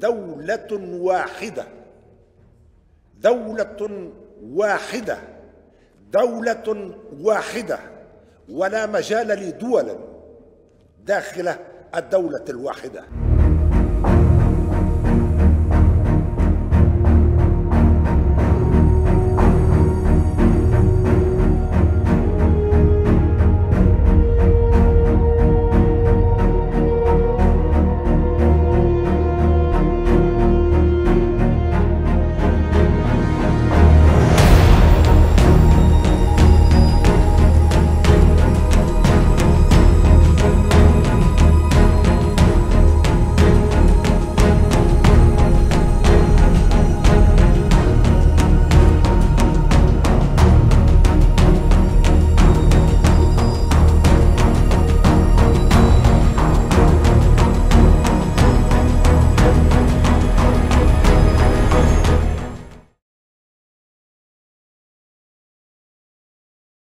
دولة واحدة. دولة واحدة. دولة واحدة. ولا مجال لدول داخل الدولة الواحدة.